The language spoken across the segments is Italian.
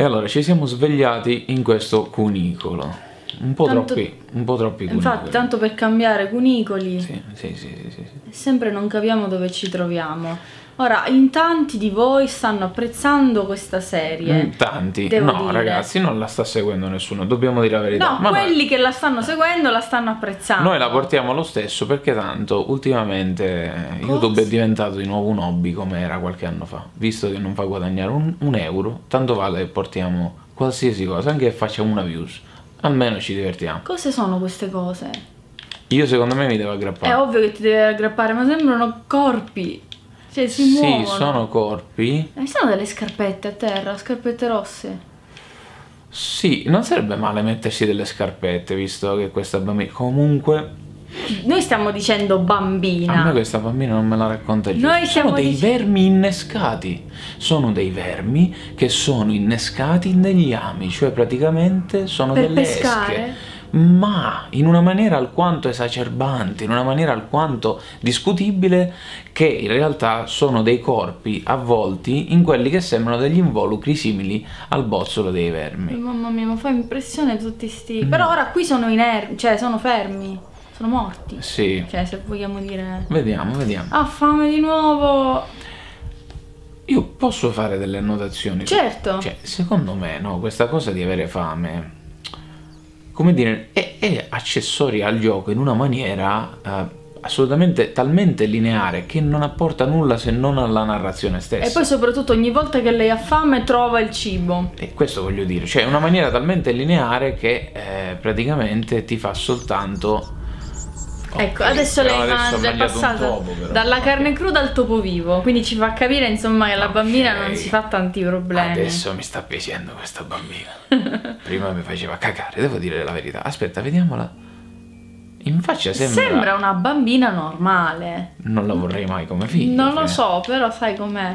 E allora ci siamo svegliati in questo cunicolo. Un po' Tanto- troppi, un po' troppi cunicoli. Infatti, tanto per cambiare cunicoli, Sì, sì, sì, sì, sì. sempre non capiamo dove ci troviamo. Ora, in tanti di voi stanno apprezzando questa serie. Mm, Tanti. Devo no, dire. ragazzi, non la sta seguendo nessuno, dobbiamo dire la verità. No, Ma quelli che la stanno seguendo la stanno apprezzando. Noi la portiamo lo stesso perché tanto ultimamente Cosa? YouTube è diventato di nuovo un hobby come era qualche anno fa. Visto che non fa guadagnare un, un euro, tanto vale che portiamo qualsiasi cosa, anche che facciamo una views. Almeno ci divertiamo. Cose sono queste cose? Io secondo me mi devo È aggrappare. ovvio che ti devi aggrappare, ma sembrano corpi. Cioè, si sì, muovono. sono corpi. E sono delle scarpette a terra, scarpette rosse. Sì, non sarebbe male mettersi delle scarpette, visto che questa bambina... Comunque, Noi stiamo dicendo a me bambina. questa bambina non me la racconta giusto. Noi sono dei dic- vermi innescati. Sono dei vermi che sono innescati negli ami, cioè praticamente sono Per delle pescare? esche. Ma in una maniera alquanto esacerbante, in una maniera alquanto discutibile, che in realtà sono dei corpi avvolti in quelli che sembrano degli involucri simili al bozzolo dei vermi. Mamma mia, ma fa impressione tutti sti. Mm. Però ora qui sono inermi, cioè sono fermi, sono morti. Sì, Cioè, se vogliamo dire. vediamo, vediamo. Ah, fame di nuovo! Io posso fare delle annotazioni? Certo. Cioè, secondo me, no, questa cosa di avere fame, come dire, è, è accessoria al gioco in una maniera eh, assolutamente talmente lineare che non apporta nulla se non alla narrazione stessa. E poi soprattutto ogni volta che lei ha fame trova il cibo. E questo voglio dire, cioè è una maniera talmente lineare che eh, praticamente ti fa soltanto... Ecco, adesso lei adesso è passata topo, però. dalla carne cruda al topo vivo. Quindi ci fa capire, insomma, che la bambina Ok. non si fa tanti problemi. Adesso mi sta piacendo questa bambina. Prima mi faceva cagare, devo dire la verità. Aspetta, vediamola. In faccia sembra... Sembra una bambina normale. Non la vorrei mai come figlia. non lo cioè. so, però sai com'è.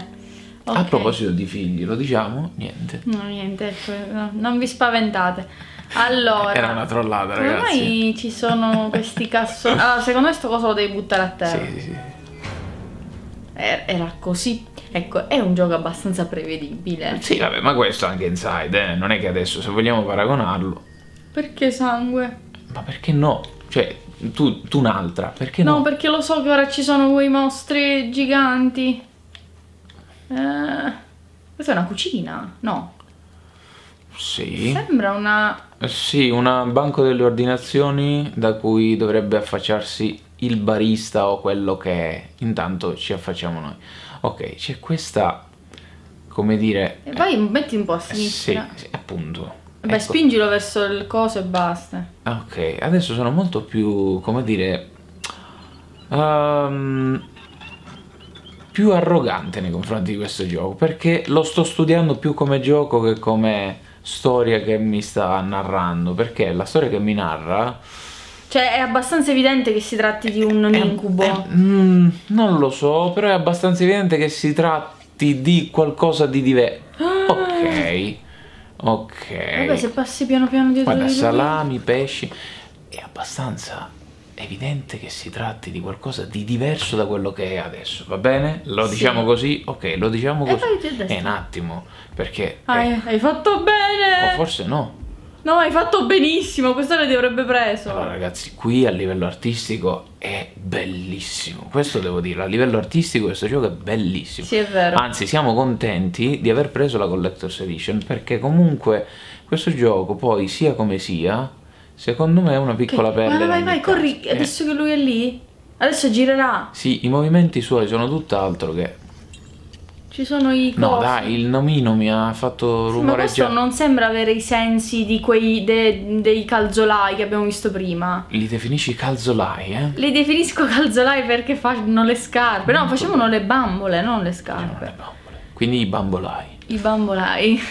A Ok. proposito di figli, lo diciamo? Niente. No, niente, ecco, no, non vi spaventate. Allora, Era una trollata, ragazzi. mai ci sono questi cassoni? Allora, secondo me sto coso lo devi buttare a terra. Sì, sì, sì. Er- Era così. Ecco, è un gioco abbastanza prevedibile. Sì, vabbè, ma questo anche inside, eh. Non è che adesso, se vogliamo paragonarlo... Perché sangue? Ma perché no? Cioè, tu, tu un'altra, perché no? No, perché lo so che ora ci sono quei mostri giganti. Eh, questa è una cucina? No. Sì. Sembra una. Eh, Sì, un banco delle ordinazioni da cui dovrebbe affacciarsi il barista o quello che è. Intanto ci affacciamo noi. Ok, c'è questa, come dire... eh, Vai, metti un po' a eh, sì, sinistra. sì, appunto. Beh, Ecco. spingilo verso il coso e basta. Ok, adesso sono molto più, come dire, ehm, più arrogante nei confronti di questo gioco, perché lo sto studiando più come gioco che come storia che mi sta narrando, perché la storia che mi narra... Cioè, è abbastanza evidente che si tratti di un è- incubo. è- mm, non lo so, però è abbastanza evidente che si tratti di qualcosa di diverso. Ok, ok. Vabbè, se passi piano piano dietro Guarda, salami, pesci. È abbastanza evidente che si tratti di qualcosa di diverso da quello che è adesso, va bene? Lo Sì. diciamo così? Ok, lo diciamo E così. destra. È un attimo, perché... Hai, eh, hai fatto o bene! forse no. No, hai fatto benissimo, questo le avrebbe preso. Allora ragazzi, qui a livello artistico è bellissimo. Questo devo dire, a livello artistico questo gioco è bellissimo. Sì, è vero. Anzi, siamo contenti di aver preso la Collector's Edition perché comunque questo gioco poi sia come sia, secondo me è una piccola Ok, perla. Vai, vai, vai, corri. Eh, Adesso che lui è lì. Adesso girerà. sì, i movimenti suoi sono tutt'altro che... Ci sono i cosi. No dai, il nomino mi ha fatto Sì, ma questo rumoreggiare. non sembra avere i sensi di quei de- dei calzolai che abbiamo visto prima. Li definisci calzolai, eh? Li definisco calzolai perché fanno le scarpe. No, facevano le bambole, non le Facevano scarpe. le bambole. Quindi i bambolai. I bambolai.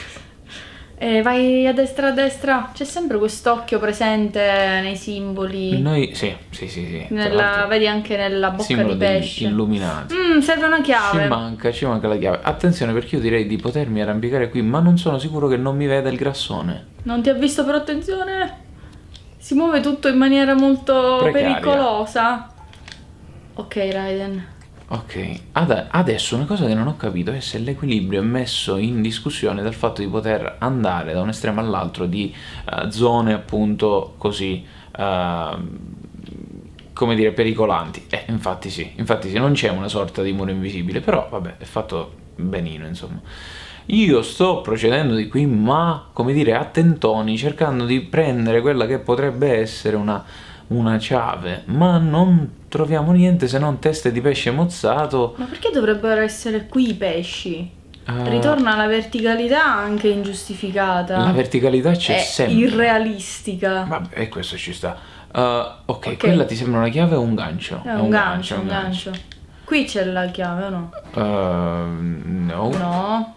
E vai a destra, a destra. C'è sempre quest'occhio presente nei simboli. Noi, sì, sì, sì, sì. Nella- vedi anche nella bocca di pesce. illuminati. Mm, serve una Ci chiave. manca, ci manca la chiave. Attenzione perché io direi di potermi arrampicare qui, ma non sono sicuro che non mi veda il grassone. Non ti ha visto però attenzione. Si muove tutto in maniera molto Precaria. pericolosa. Ok, Raiden. Ok, Ad- adesso una cosa che non ho capito è se l'equilibrio è messo in discussione dal fatto di poter andare da un estremo all'altro di eh, zone appunto così, eh, come dire, pericolanti. Eh, infatti sì, infatti sì, non c'è una sorta di muro invisibile, però vabbè, è fatto benino, insomma. Io sto procedendo di qui, ma come dire, a tentoni, cercando di prendere quella che potrebbe essere una, una chiave, ma non troviamo niente se non teste di pesce mozzato. Ma perché dovrebbero essere qui i pesci? Eh, Ritorna la verticalità anche ingiustificata. La verticalità c'è È sempre. irrealistica. Vabbè, e questo ci sta. Uh, ok, Ok. quella ti sembra una chiave o un gancio? È un, gancio, un gancio. Qui c'è la chiave o no? Uh, no. No.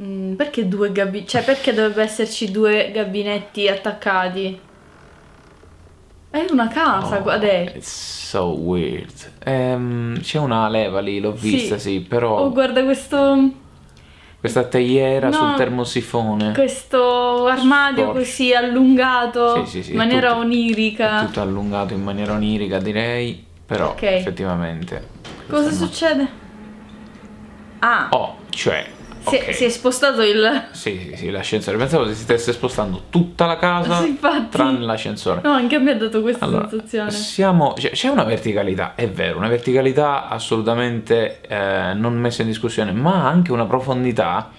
Mm, perché due gabinetti? Cioè, perché dovrebbe esserci due gabinetti attaccati? È una casa, Oh, guarda. It's so weird. Ehm, c'è una leva lì, l'ho Sì. vista, sì, però Oh, guarda questo, questa teiera No. sul termosifone questo armadio Sporco. così allungato Sì, sì, sì, in maniera tutto- onirica. tutto allungato in maniera onirica, direi, però Ok. effettivamente. Cosa succede? Ah, Oh, cioè, si, è, ok. si è spostato il... Sì, sì, l'ascensore. Pensavo si stesse spostando tutta la casa Sì, tranne l'ascensore. No, anche a me ha dato questa Allora, sensazione. siamo, cioè, c'è una verticalità, è vero, una verticalità assolutamente eh, non messa in discussione, ma anche una profondità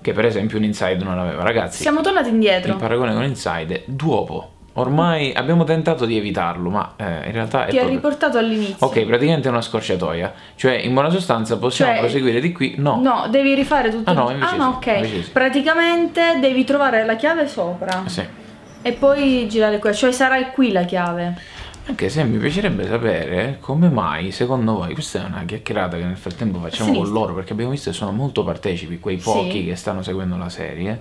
che per esempio un Inside non aveva. Ragazzi, Siamo tornati indietro. il paragone con Inside è duopo. Ormai abbiamo tentato di evitarlo, ma eh, in realtà è Ti ha proprio... riportato all'inizio. Ok, praticamente è una scorciatoia. Cioè, in buona sostanza possiamo Cioè- proseguire di qui? No. No, devi rifare tutto. Ah, no, invece no, sì, ok. invece sì. Praticamente devi trovare la chiave sopra Sì. e poi girare qua, cioè sarà qui la chiave. Anche se mi piacerebbe sapere come mai, secondo voi, questa è una chiacchierata che nel frattempo facciamo con sinistra. loro, perché abbiamo visto che sono molto partecipi, quei pochi Sì. che stanno seguendo la serie,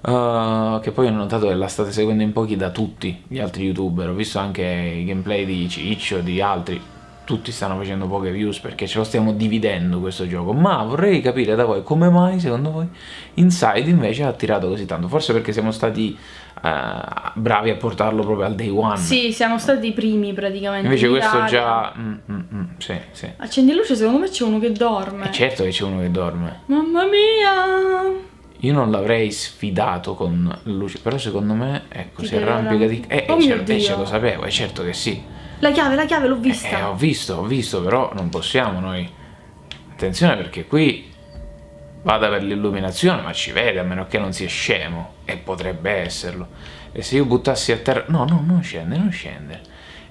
uh, che poi ho notato che la state seguendo in pochi da tutti gli altri youtuber, ho visto anche i gameplay di Ciccio, di altri, tutti stanno facendo poche views perché ce lo stiamo dividendo questo gioco, ma vorrei capire da voi come mai, secondo voi, Inside invece ha attirato così tanto, forse perché siamo stati uh, bravi a portarlo proprio al day one. Sì, siamo stati i primi praticamente. Invece in questo già... mm, mm, mm, sì, sì. Accendi luce, secondo me c'è uno che dorme. È certo che c'è uno che dorme. Mamma mia! Io non l'avrei sfidato con luce, però secondo me, ecco, Ti si arrampica di... Eh, Oh eh, mio cer- eh, ce lo sapevo, è certo che sì. La chiave, la chiave l'ho Eh, vista. ho visto, ho visto, però non possiamo noi. Attenzione perché qui vada per l'illuminazione, ma ci vede, a meno che non sia scemo. E potrebbe esserlo. E se io buttassi a terra... No, no, non scende, non scende.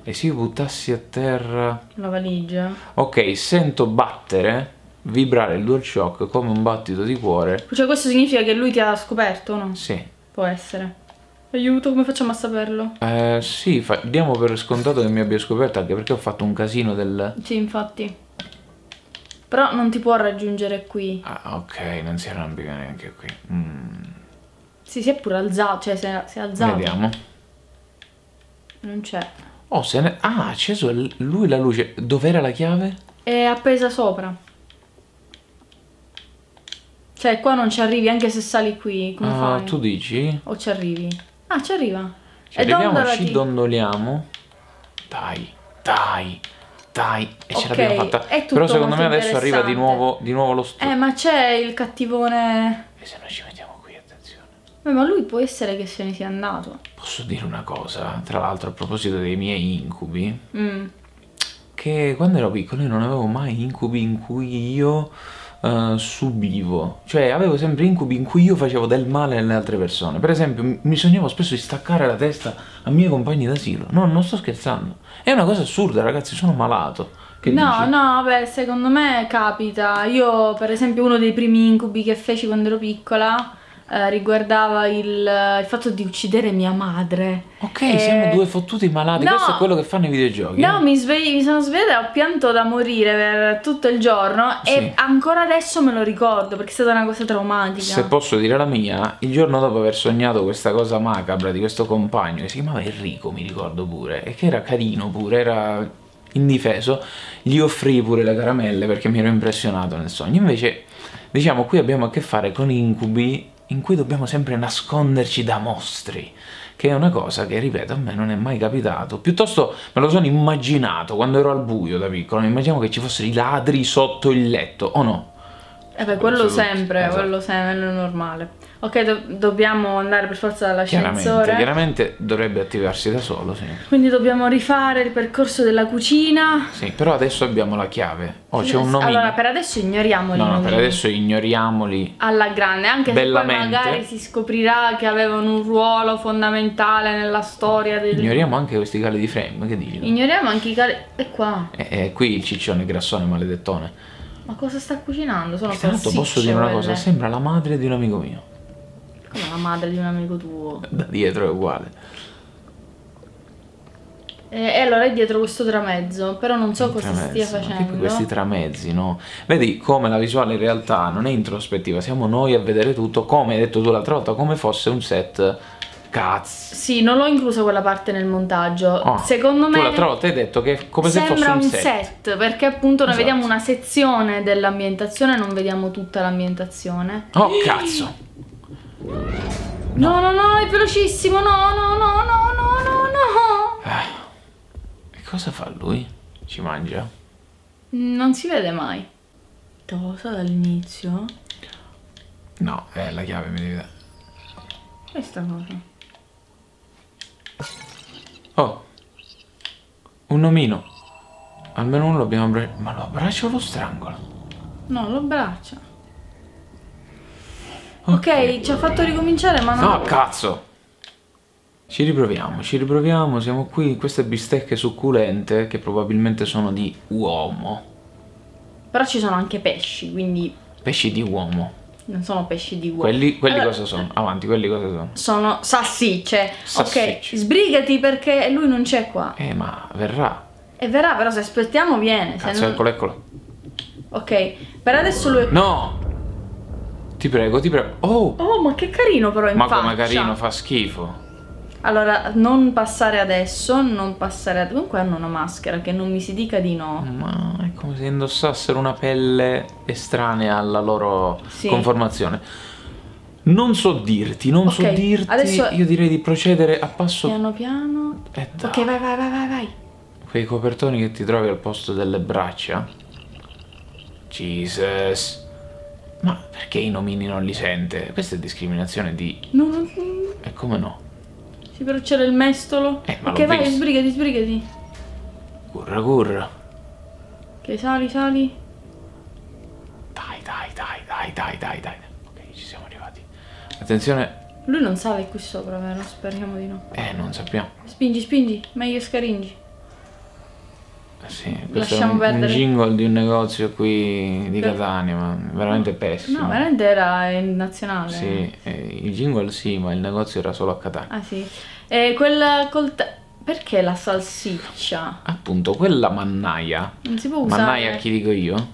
E se io buttassi a terra... La valigia. Ok, sento battere, vibrare il DualShock come un battito di cuore. Cioè questo significa che lui ti ha scoperto, no? Sì. Può essere. Aiuto, come facciamo a saperlo? Eh, sì, diamo per scontato che mi abbia scoperto anche perché ho fatto un casino del... Sì, infatti. Però non ti può raggiungere qui. Ah, ok, non si arrampica neanche qui. Mm, Sì, si è pure alzato, cioè si è, si è alzato. Vediamo. Non c'è. Oh, se ne... Ah, ha acceso lui la luce. Dov'era la chiave? È appesa sopra. Cioè, qua non ci arrivi anche se sali qui. Come Ah, fai? tu dici? O ci arrivi? Ah, ci arriva. Ci E arriviamo, ci dondoliamo. Dai, dai, dai. E ce Ok, l'abbiamo fatta. Però secondo me adesso arriva di nuovo, di nuovo lo studio. Eh, ma c'è il cattivone... E se noi ci mettiamo qui, attenzione. Eh, ma lui può essere che se ne sia andato. Posso dire una cosa? Tra l'altro, a proposito dei miei incubi, Mm. che quando ero piccolo io non avevo mai incubi in cui io eh, subivo. Cioè, avevo sempre incubi in cui io facevo del male alle altre persone. Per esempio, mi- sognavo spesso di staccare la testa a miei compagni d'asilo. No, non sto scherzando. È una cosa assurda, ragazzi, sono malato. Che No, dici? no, vabbè, secondo me capita. Io, per esempio, uno dei primi incubi che feci quando ero piccola eh, riguardava il, il fatto di uccidere mia madre. Ok, Eh, siamo due fottuti malati. no. Questo è quello che fanno i videogiochi. No, eh? mi, svegli- mi sono svegliata e ho pianto da morire per tutto il giorno Sì. e ancora adesso me lo ricordo perché è stata una cosa traumatica. Se posso dire la mia, il giorno dopo aver sognato questa cosa macabra di questo compagno che si chiamava Enrico, mi ricordo pure, e che era carino pure, era indifeso, gli offrì pure le caramelle perché mi ero impressionato nel sogno. Invece, diciamo, qui abbiamo a che fare con incubi in cui dobbiamo sempre nasconderci da mostri che è una cosa che, ripeto, a me non è mai capitato. Piuttosto me lo sono immaginato quando ero al buio da piccolo, mi immaginavo che ci fossero i ladri sotto il letto, o no? Eh beh, quello sempre, Esatto. quello sempre, è normale. Ok, do- dobbiamo andare per forza Chiaramente, dall'ascensore. chiaramente dovrebbe attivarsi da solo, sì. Quindi dobbiamo rifare il percorso della cucina. Sì, però adesso abbiamo la chiave. Oh, c'è un nomino. Allora, per adesso ignoriamoli. No, no, per adesso ignoriamoli. Alla grande, anche se poi Bellamente. magari si scoprirà che avevano un ruolo fondamentale nella storia del... Ignoriamo anche questi cali di frame, che dici? Ignoriamo anche i cali... E qua? E, e qui il ciccione grassone maledettone. Ma cosa sta cucinando? Sono l'altro salsicce posso dire una quelle. cosa, sembra la madre di un amico mio. Come la madre di un amico tuo. Da dietro è uguale. E, e allora è dietro questo tramezzo, però non so cosa Tramezzi, stia facendo. questi tramezzi, no? Vedi come la visuale in realtà non è introspettiva, siamo noi a vedere tutto, come hai detto tu l'altra volta, come fosse un set cazzo. Sì, non l'ho inclusa quella parte nel montaggio. Oh, Secondo Tu me l'altra volta hai detto che è come se fosse sembra un, un set. set. perché appunto noi Esatto. vediamo una sezione dell'ambientazione, non vediamo tutta l'ambientazione. Oh cazzo! No, no, no, è velocissimo. No, no, no, no, no, no, no. E cosa fa lui? Ci mangia? Non si vede mai. Cosa dall'inizio? No, è la chiave mi devi dare. Questa cosa. Oh, un nomino. Almeno uno lo abbiamo abbracciato. Ma lo abbraccia o lo strangola? No, lo braccia. Ok, ci ha fatto ricominciare, ma no. No, cazzo! Ci riproviamo, ci riproviamo, siamo qui, queste bistecche succulente che probabilmente sono di uomo. Però ci sono anche pesci, quindi Pesci di uomo. non sono pesci di uovo. Quelli, quelli Allora, cosa sono? Avanti, quelli cosa sono? Sono salsicce. Salsicce. Ok, sbrigati perché lui non c'è qua. Eh, ma verrà. E verrà, però se aspettiamo viene. Cazzo, non- eccolo, eccolo. Ok, per adesso lui... No! Ti prego, ti prego. Oh! Oh, ma che carino però in Ma come carino, fa schifo. Allora, non passare adesso, non passare... ad- Comunque hanno una maschera, che non mi si dica di no. Ma è come se indossassero una pelle estranea alla loro Sì. conformazione. Non so dirti, non so Ok, dirti. adesso- Io direi di procedere a passo. Piano piano... Eh. Ok, vai, vai, vai, vai, vai. Quei copertoni che ti trovi al posto delle braccia. Jesus. Ma perché i nomini non li sente? Questa è discriminazione di. No, no, no. E come no? Sì, però c'era il mestolo. Eh, ma ok, vai, visto. sbrigati, sbrigati. Curra curra. Ok, sali, sali. Dai, dai, dai, dai, dai, dai, dai. Ok, ci siamo arrivati. Attenzione. Lui non sale qui sopra, vero? Speriamo di no. Eh, non sappiamo. Spingi, spingi. Meglio scaringi. Eh Sì, questo Lasciamo è un, un perdere. jingle di un negozio qui di Per- Catania, ma veramente pessimo. No, veramente era in nazionale. Sì, eh, il jingle sì, ma il negozio era solo a Catania. Ah, sì. E quella col... Perché la salsiccia? Appunto, quella mannaia, Non si può usare mannaia chi dico io,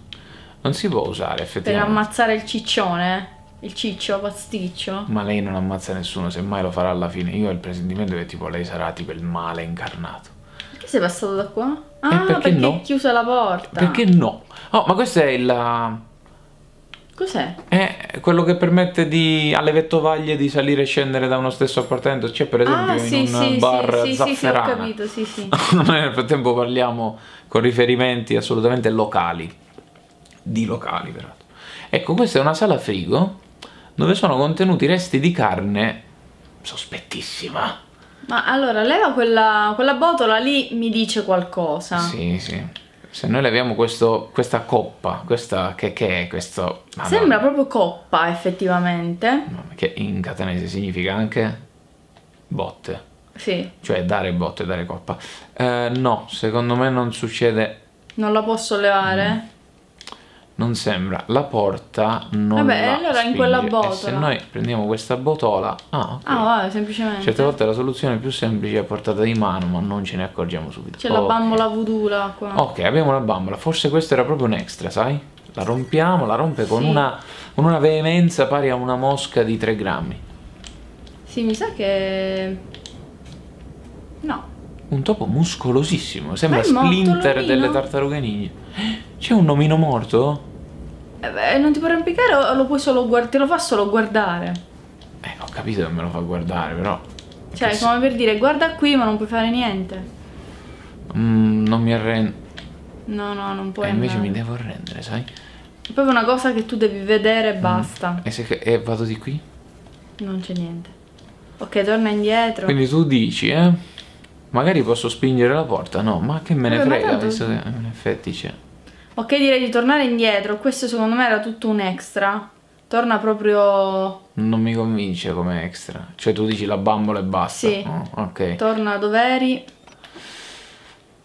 non si può usare per effettivamente. ammazzare il ciccione? Il ciccio, pasticcio? ma lei non ammazza nessuno, semmai lo farà alla fine. Io ho il presentimento che tipo lei sarà tipo il male incarnato. Perché sei passato da qua? Ah, perché no? è chiusa la porta. Perché no? Oh, ma questo è il... Cos'è? È quello che permette di, alle vettovaglie di salire e scendere da uno stesso appartamento. C'è per esempio Ah, sì, in un sì, bar sì, sì, sì, sì, ho capito, sì, sì. Noi nel frattempo parliamo con riferimenti assolutamente locali. Di locali, peraltro. Ecco, questa è una sala frigo dove sono contenuti resti di carne sospettissima. Ma allora, leva quella, quella botola lì, mi dice qualcosa. Sì, sì. Se noi leviamo questo, questa coppa, questa che, che è questo? Madonna. Sembra proprio coppa, effettivamente. Che in catanese significa anche botte. Sì, Cioè dare botte, dare coppa. Eh, no, secondo me non succede non la posso levare. Non sembra, la porta non Vabbè, la allora in spinge. quella E se botola. noi prendiamo questa botola, ah, ok. Ah, vabbè, semplicemente. Certe volte la soluzione più semplice è a portata di mano, ma non ce ne accorgiamo subito. C'è la Ok. bambola là qua. Ok, abbiamo una bambola, forse questo era proprio un extra, sai? La rompiamo, la rompe con, Sì. una, con una veemenza pari a una mosca di 3 grammi. Sì, mi sa che... No. Un topo muscolosissimo, sembra Splinter delle tartarughe ninja. C'è un nomino morto? Eh beh, non ti puoi arrampicare o lo puoi solo guardare? Te lo fa solo guardare. Eh, ho capito che me lo fa guardare, però Cioè, Che come per dire, guarda qui, ma non puoi fare niente. Mm, non mi arrendo. No, no, non puoi E invece andare. mi devo arrendere, sai? È proprio una cosa che tu devi vedere e basta. E, se, e vado di qui? Non c'è niente. Ok, torna indietro. Quindi tu dici, eh? Magari posso spingere la porta? No, ma che me ne Vabbè, ma frega, tanto- visto che in effetti c'è. Ok, direi di tornare indietro. Questo secondo me era tutto un extra. Torna proprio... Non mi convince come extra. Cioè tu dici la bambola e basta. Sì. Oh, ok. Torna dove eri.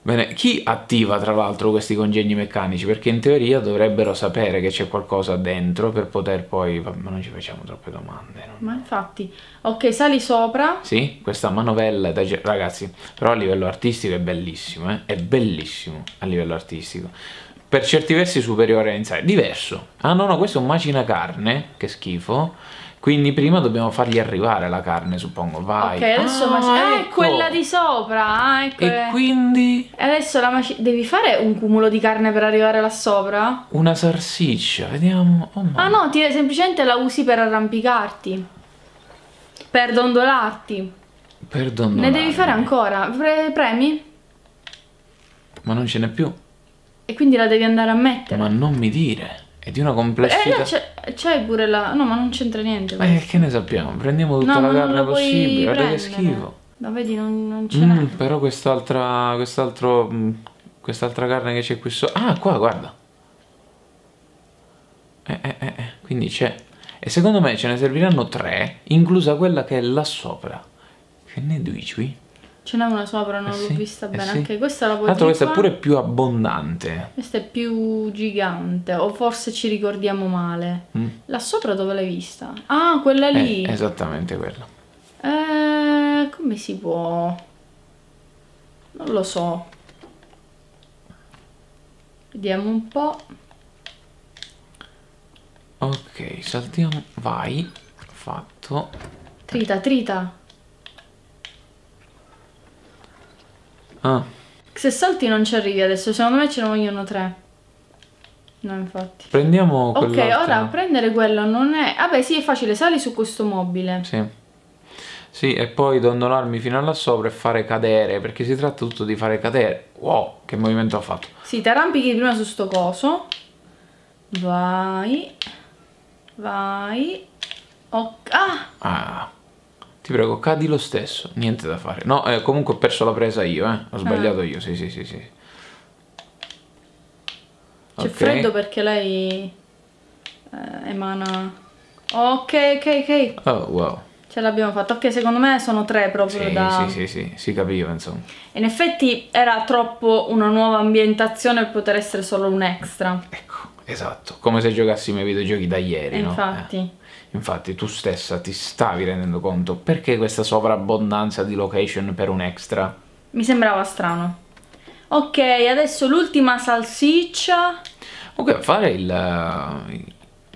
Bene, chi attiva tra l'altro questi congegni meccanici? Perché in teoria dovrebbero sapere che c'è qualcosa dentro per poter poi... Ma non ci facciamo troppe domande. no? Ma infatti... Ok, sali sopra. Sì, questa manovella, da ragazzi, però a livello artistico è bellissimo, eh? È bellissimo a livello artistico. Per certi versi superiore a Inside, diverso. Ah no, no, questo è un macina carne, che schifo. Quindi prima dobbiamo fargli arrivare la carne, suppongo. Vai. Ok, adesso... Ah, maci- è ecco. quella di sopra. Ah, ecco. E eh. quindi adesso la maci- Devi fare un cumulo di carne per arrivare là sopra? una salsiccia, vediamo. Oh, Ah no, ti- semplicemente la usi per arrampicarti. Per dondolarti. Perdonate. Ne devi fare ancora. Pre- premi? Ma non ce n'è più. E quindi la devi andare a mettere. Ma non mi dire. È di una Eh, complessità. là c'è, c'è pure la... No, ma non c'entra niente. Ma che ne sappiamo? Prendiamo tutta no, la carne possibile. Guarda che schifo. No, vedi, non, non ce Mm, però quest'altra, quest'altro, mm, quest'altra carne che c'è qui sotto. Ah, qua, guarda. Eh, eh, eh, eh, quindi c'è. E secondo me ce ne serviranno tre, inclusa quella che è là sopra. Che ne dici qui? Ce n'è una sopra, non Eh l'ho sì, vista eh bene. sì. Anche questa la puoi Tanto questa è pure più abbondante. Questa è più gigante. O forse ci ricordiamo male. Mm. Là sopra dove l'hai vista? Ah, quella lì. Eh, esattamente quella. Eh, come si può? Non lo so. Vediamo un po'. Ok, saltiamo. Vai. Fatto. Trita, trita. Ah, Se salti non ci arrivi adesso, secondo me ce ne vogliono tre. No, infatti. prendiamo Ok, quell'altra. ora prendere quello non è... Vabbè, sì, è facile, sali su questo mobile. Sì. Sì, e poi dondolarmi fino là sopra e fare cadere, perché si tratta tutto di fare cadere. Wow, che movimento ha fatto. Sì, ti arrampichi prima su sto coso. Vai. Vai. Ok. Ah! Ah, ti prego, cadi lo stesso, niente da fare. No, eh, comunque ho perso la presa io, eh. Ho sbagliato io, sì, sì, sì, sì. C'è Ok. freddo perché lei eh, emana... Ok, ok, ok. Oh, wow. Ce l'abbiamo fatta. Ok, secondo me sono tre proprio Sì, da... sì, sì, sì, si capiva, insomma. In effetti era troppo una nuova ambientazione per poter essere solo un extra. Ecco, esatto, come se giocassimo ai videogiochi da ieri, E no? infatti. Eh. Infatti tu stessa ti stavi rendendo conto perché questa sovrabbondanza di location per un extra? Mi sembrava strano. Ok, adesso l'ultima salsiccia. Comunque fare il, eh,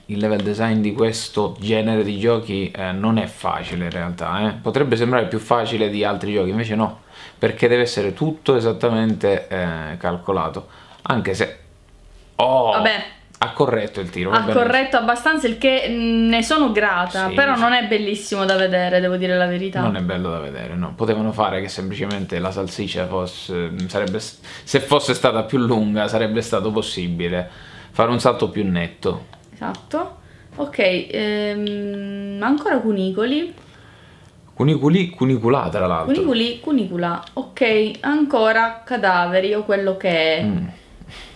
il level design di questo genere di giochi eh, non è facile in realtà, eh. potrebbe sembrare più facile di altri giochi, invece no, perché deve essere tutto esattamente eh, calcolato, anche se... Oh, Vabbè. Corretto il tiro, Ha bene. corretto abbastanza il che ne sono grata, Sì, però sì. non è bellissimo da vedere, devo dire la verità. Non è bello da vedere, no. Potevano fare che semplicemente la salsiccia fosse, sarebbe, se fosse stata più lunga, sarebbe stato possibile fare un salto più netto. Esatto. Ok, ehm, ancora cunicoli. Cuniculi, cuniculà tra l'altro. Cuniculi, cunicula. Ok, ancora cadaveri o quello che è. Mm,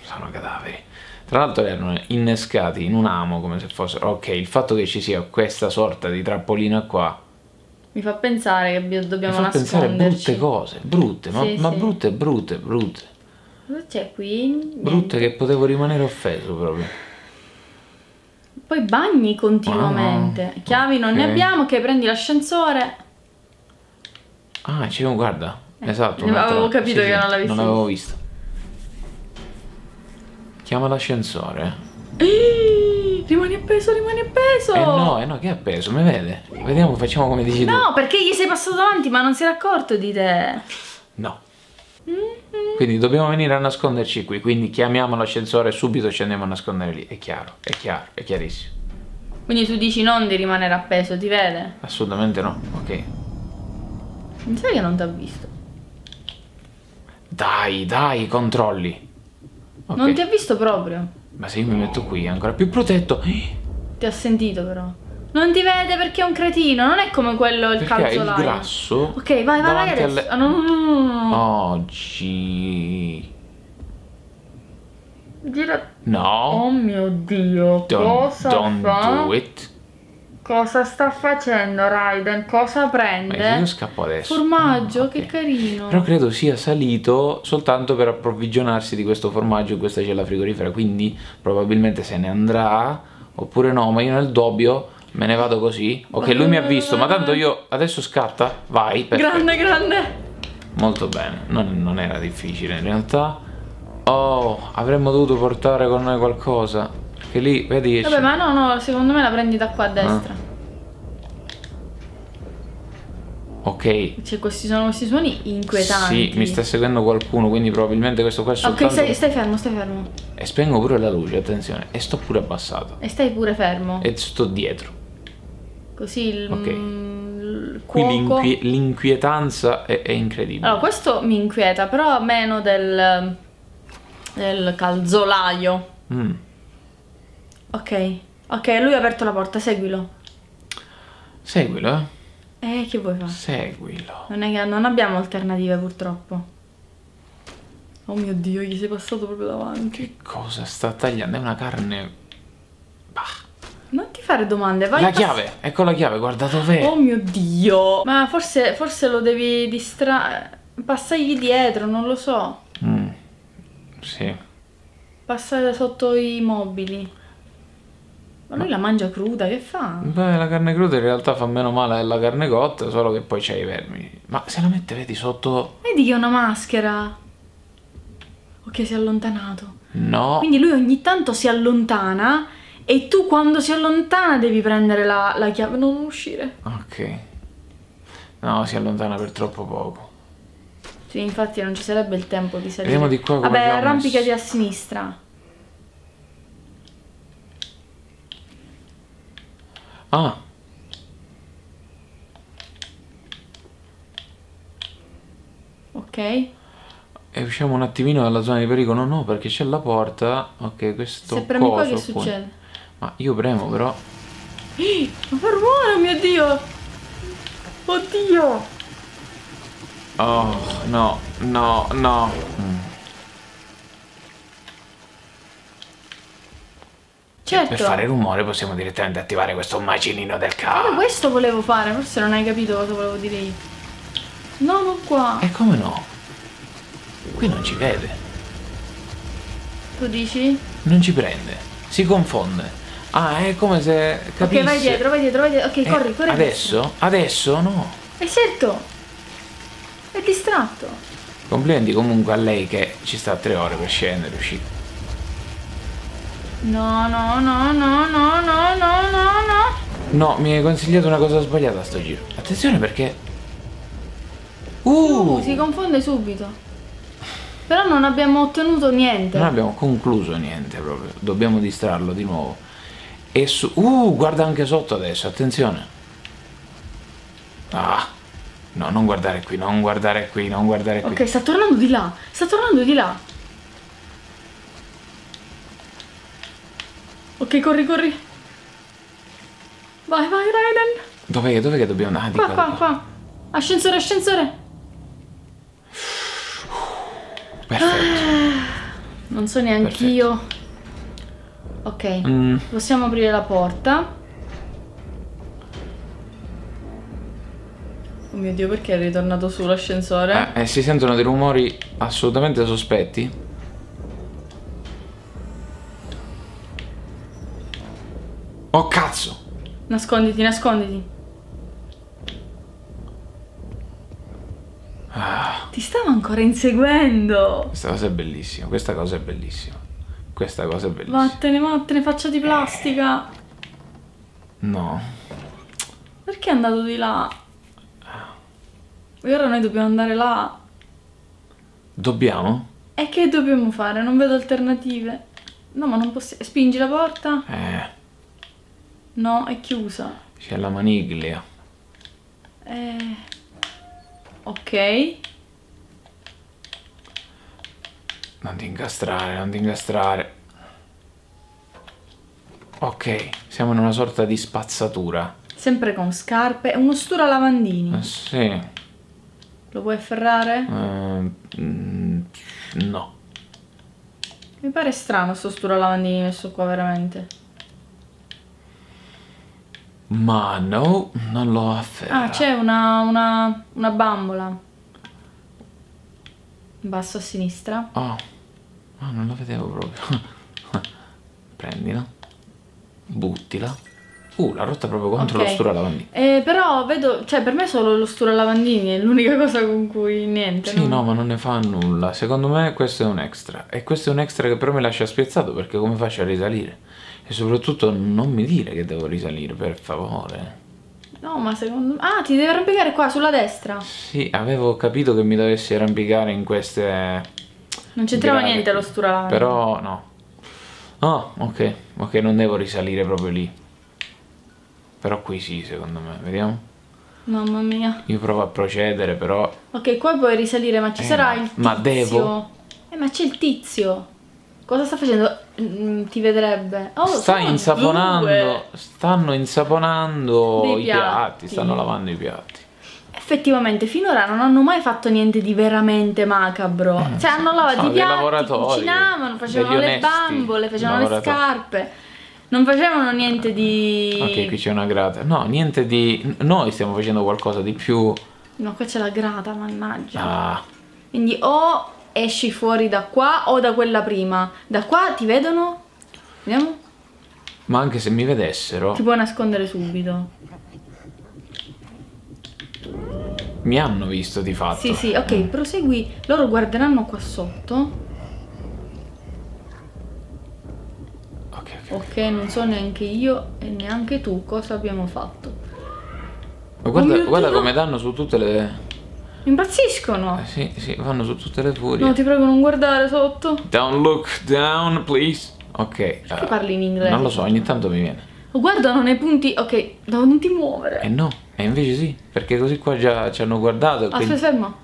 sono cadaveri. Tra l'altro erano innescati in un amo come se fossero... Ok, il fatto che ci sia questa sorta di trappolina qua Mi fa pensare che bi- mi dobbiamo fa pensare nasconderci. brutte cose, brutte, ma, Sì, ma sì. brutte, brutte, brutte. Cosa c'è qui? Niente. Brutte che potevo rimanere offeso proprio. Poi bagni continuamente. Ah, Chiavi non ne ok. abbiamo, che prendi l'ascensore. Ah, c'è un guarda. Esatto. Eh, avevo capito che non l'avevi Non visto. avevo visto. Chiama l'ascensore. Rimani appeso, rimani appeso. Eh no, eh no, che ha preso? Mi vede? Vediamo, facciamo come dici tu. No, perché gli sei passato davanti ma non si era accorto di te. No. Quindi dobbiamo venire a nasconderci qui, quindi chiamiamo l'ascensore e subito ci andiamo a nascondere lì. È chiaro, è chiaro, è chiarissimo. Quindi tu dici non di rimanere appeso, ti vede? Assolutamente no, ok. Mi sa che non ti ha visto. Dai, dai, controlli. Ok. Non ti ha visto proprio. Ma se io mi metto qui è ancora più protetto. Ti ha sentito però. Non ti vede perché è un cretino, non è come quello il calzolaio. grasso. Ok, vai, vai, vai adesso. alle- no, no, no, no. Oggi. Gira. No. Oh mio dio, don't cosa don't fa? do it. Cosa sta facendo Raiden? Cosa Ma prende? io scappo adesso. Formaggio, Ah, ok. che carino. Però credo sia salito soltanto per approvvigionarsi di questo formaggio in questa cella frigorifera, quindi probabilmente se ne andrà, oppure no, ma io nel dubbio me ne vado così. Ok, lui mi ha visto, ma tanto io adesso scatta, vai, perfetto. Grande, grande. Molto bene, non, non era difficile in realtà. Oh, avremmo dovuto portare con noi qualcosa. Che lì, vedi che Vabbè, ma no, no, secondo me la prendi da qua a destra. Ok, Cioè, questi sono questi suoni inquietanti. sì, mi sta seguendo qualcuno, quindi probabilmente questo qua è soltanto... Ok, stai, stai fermo, stai fermo. E spengo pure la luce, attenzione, e sto pure abbassato. E stai pure fermo. E sto dietro. Così il, Ok. mm, Qui l'inquietanza è, è incredibile. Allora, questo mi inquieta, però meno del, del calzolaio. Mm. Ok, ok, lui ha aperto la porta, seguilo. Seguilo, eh. Eh, che vuoi fare? Seguilo. Non è che non abbiamo alternative purtroppo. Oh mio dio, gli sei passato proprio davanti. Che cosa sta tagliando? È una carne... Bah. Non ti fare domande, vai. La chiave, ecco la chiave, guarda dov'è. Oh mio dio. Ma forse, forse lo devi distrarre. Passagli dietro, non lo so. Mm. Sì. Passare sotto i mobili. Ma lui la mangia cruda, che fa? Beh, la carne cruda in realtà fa meno male della carne cotta, solo che poi c'hai i vermi. Ma se la mette, vedi, sotto... Vedi che è una maschera. Ok, si è allontanato. No. Quindi lui ogni tanto si allontana e tu quando si allontana devi prendere la, la chiave. Non uscire. Ok. No, si allontana per troppo poco. Sì, infatti non ci sarebbe il tempo di salire. Vediamo di qua come Vabbè, arrampicati messo. a sinistra. Ah, Ok? e usciamo un attimino dalla zona di pericolo. No, perché c'è la porta. Ok, questo Se premi qua coso che poi- succede? Ma io premo però. Ma fa rumore, mio dio! Oddio! Oh, no, no, no. Mm. Certo. Per fare rumore possiamo direttamente attivare questo macinino del Ma cavolo. questo volevo fare, forse non hai capito cosa volevo dire io. No, non qua. E come no? Qui non ci vede. Tu dici? Non ci prende. Si confonde. Ah, è come se capisse. Ok, vai dietro, vai dietro, vai dietro. Ok, Eh, corri, corri. Adesso? Adesso no. È certo. È distratto. Complimenti comunque a lei che ci sta tre ore per scendere, uscire. No, no, no, no, no, no, no, no, no. No, mi hai consigliato una cosa sbagliata a sto giro. Attenzione perché. Uh, Uh! si confonde subito. Però non abbiamo ottenuto niente. Non abbiamo concluso niente proprio. Dobbiamo distrarlo di nuovo. E su. Uh, guarda anche sotto adesso, attenzione. Ah. No, non guardare qui, non guardare qui, non guardare qui. Ok, sta tornando di là. Sta tornando di là. Ok, corri, corri. Vai, vai, Raiden. Dov'è, dov'è che dobbiamo andare? Ah, Qua, qua, qua. Ascensore, ascensore. Perfetto. Non so neanche io. Ok, Mm, possiamo aprire la porta. Oh mio dio, perché è ritornato su l'ascensore? eh, eh, si sentono dei rumori assolutamente sospetti. Nasconditi, nasconditi. Ah, Ti stavo ancora inseguendo. questa cosa è bellissima, questa cosa è bellissima. Questa cosa è bellissima. Vattene, vattene, faccia di plastica. No. Perché è andato di là? E ora noi dobbiamo andare là. Dobbiamo? E che dobbiamo fare? Non vedo alternative. No, ma non possiamo. Spingi la porta? Eh, No, è chiusa. c'è la maniglia. Eh... Ok. Non ti incastrare, non ti incastrare. Ok, siamo in una sorta di spazzatura. Sempre con scarpe. È uno stura lavandini. Eh, sì. Lo puoi afferrare? Mm, no. Mi pare strano sto stura lavandini messo qua veramente. Ma no, non lo afferra. Ah, c'è una, una, una bambola. In basso a sinistra. Oh, oh non la vedevo proprio. Prendila. Buttila. Uh, l'ha rotta proprio contro Ok. lo stura lavandini. Eh, però vedo, cioè per me solo lo stura lavandini è l'unica cosa con cui niente. Sì, no, ma non ne fa nulla. Secondo me questo è un extra. E questo è un extra che però mi lascia spiazzato perché come faccio a risalire? E soprattutto non mi dire che devo risalire, per favore. No, ma secondo me... Ah, ti devi arrampicare qua, sulla destra. Sì, avevo capito che mi dovessi arrampicare in queste... Non c'entrava niente lo stura lavandini. Però no. Ah, ok. Ok, non devo risalire proprio lì. Però qui sì, secondo me. Vediamo. Mamma mia. Io provo a procedere, però... Ok, qua puoi risalire, ma ci Eh, sarà il tizio. ma devo? Eh, ma c'è il tizio. Cosa sta facendo? Mm, ti vedrebbe. Oh, Sta insaponando... due. Stanno insaponando i piatti. piatti. Stanno lavando i piatti. Effettivamente, finora non hanno mai fatto niente di veramente macabro. cioè, hanno lavato i piatti, cucinavano, facevano le bambole, facevano le scarpe. Non facevano niente di... Ok, qui c'è una grata. No, niente di... Noi stiamo facendo qualcosa di più... No, qua c'è la grata, mannaggia. Ah, Quindi o esci fuori da qua o da quella prima. Da qua ti vedono? Vediamo? ma anche se mi vedessero, Ti puoi nascondere subito. mi hanno visto di fatto. Sì, sì, ok, prosegui. Loro guarderanno qua sotto. Ok, ok. Ok, non so neanche io e neanche tu cosa abbiamo fatto. Ma guarda, Oh guarda come danno su tutte le... Impazziscono! Eh, sì, sì, vanno su tutte le furie. No, ti prego non guardare sotto. Don't look down, please. Ok. Perché eh, parli in inglese? Non lo so, ogni tanto mi viene. Oh, guardano nei punti... Ok, non ti muovere. E no, e invece sì, perché così qua già ci hanno guardato. e quindi- Aspetta, fermo.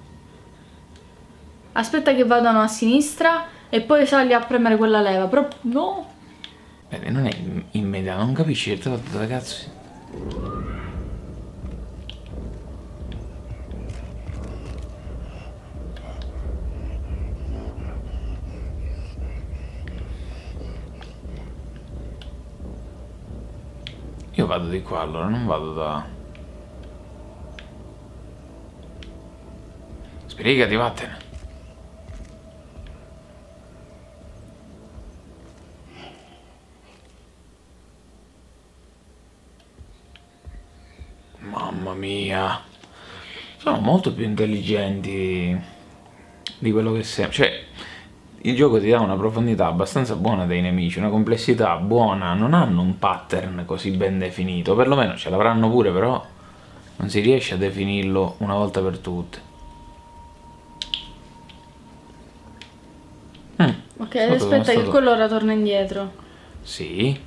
Aspetta che vadano a sinistra e poi sali a premere quella leva. Però no. Vedi, non è im- immediato, non capisci che dove dove Io vado di qua allora, non vado da... Sbrigati, vattene. Mamma mia. Sono molto più intelligenti di quello che sembra. Cioè, il gioco ti dà una profondità abbastanza buona dei nemici, una complessità buona. Non hanno un pattern così ben definito. Perlomeno ce l'avranno pure, però non si riesce a definirlo una volta per tutte. Mm, Ok, aspetta che quello ora torna indietro. Sì.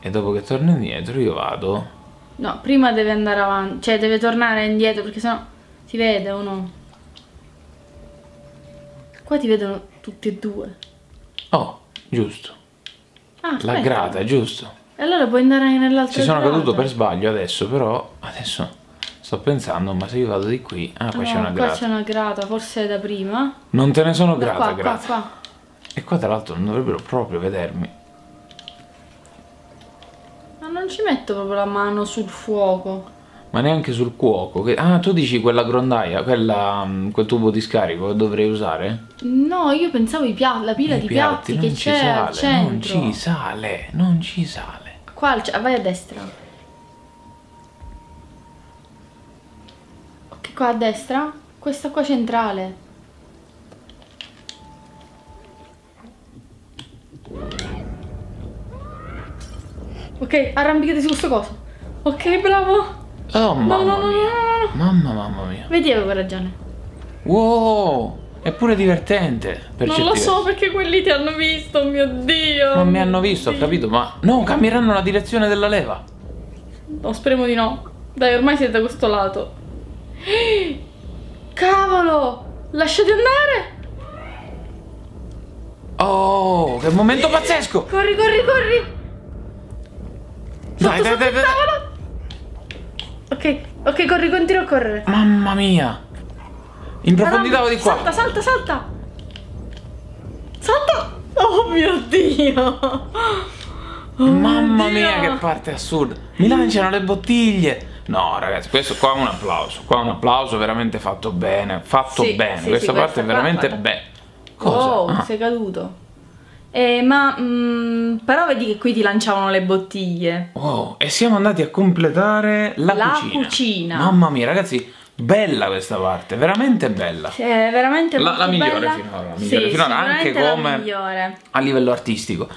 E dopo che torno indietro io vado. No, prima deve andare avanti. Cioè, deve tornare indietro perché sennò si vede o no? Qua ti vedono tutti e due. Oh, giusto. Ah, La aspetta. grata, giusto. E allora puoi andare nell'altra Ci sono grata. caduto per sbaglio adesso, però adesso sto pensando, ma se io vado di qui, ah, qua No, c'è una qua grata. c'è una grata, forse da prima. Non te ne sono Da grata, qua, qua, grata. qua. E qua tra l'altro non dovrebbero proprio vedermi. Ma non ci metto proprio la mano sul fuoco. Ma neanche sul cuoco. che- Ah, tu dici quella grondaia, quella, mm, quel tubo di scarico che dovrei usare? No, io pensavo pia- la pila I di piatti, non che ci c'è al non ci sale, non ci sale. Qua vai a destra. Ok, qua a destra. Questa qua centrale. Ok, arrampicati su questo coso. Ok, bravo. Oh, mamma No, no, no, mia. Mamma, mamma mia. Vedi, avevo ragione. Wow, è pure divertente. Non lo so perché quelli ti hanno visto, mio Dio. Non mi hanno visto, ho capito, ma... No, cambieranno la direzione della leva. No, speriamo di no. Dai, ormai siete da questo lato. Cavolo! Lasciati andare! Oh, che momento pazzesco! Corri, corri, corri! Dai, Sotto, dai, sotto dai, il dai. Ok, ok, corri, continua a correre. Mamma mia! In profondità o di qua? Salta, salta, salta! Salta! Oh mio Dio! Oh Mamma mio mia, Dio. che parte assurda! Mi lanciano le bottiglie! No, ragazzi, questo qua è un applauso. Qua è un applauso veramente fatto bene. Fatto Sì, bene. sì, questa sì, parte questa è veramente bene. Cosa? Oh, Ah. sei caduto. Eh, ma mm, però vedi che qui ti lanciavano le bottiglie. Oh, e siamo andati a completare la, La cucina. cucina. Mamma mia, ragazzi, bella questa parte, veramente bella. È veramente La- la migliore bella. finora, la migliore Sì, finora, anche come- migliore. A livello artistico.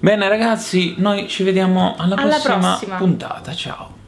Bene, ragazzi, noi ci vediamo alla Alla prossima prossima. puntata. Ciao.